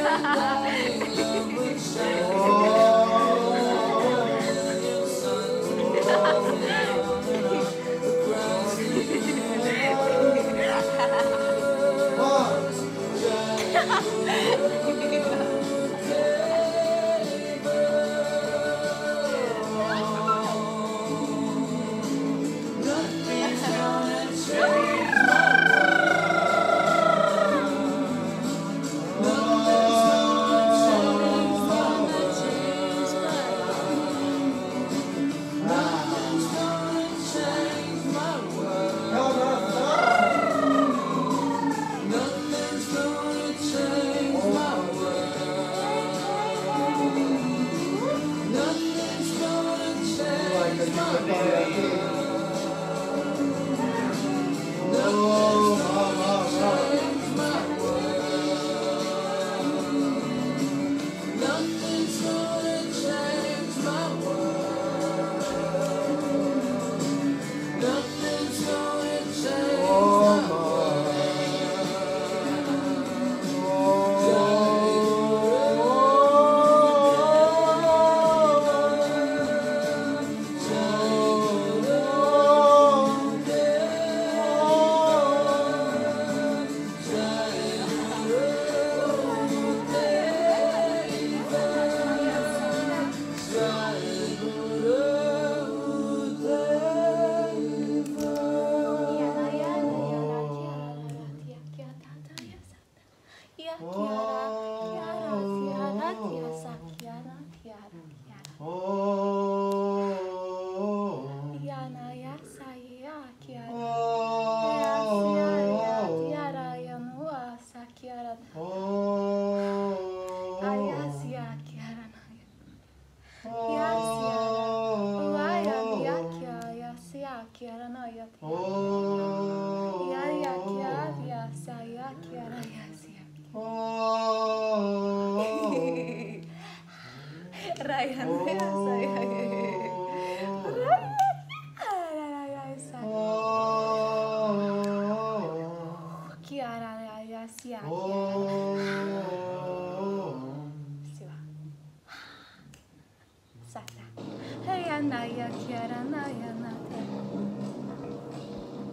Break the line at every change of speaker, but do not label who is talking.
Ha ha ha! Gracias.
Oh. oh.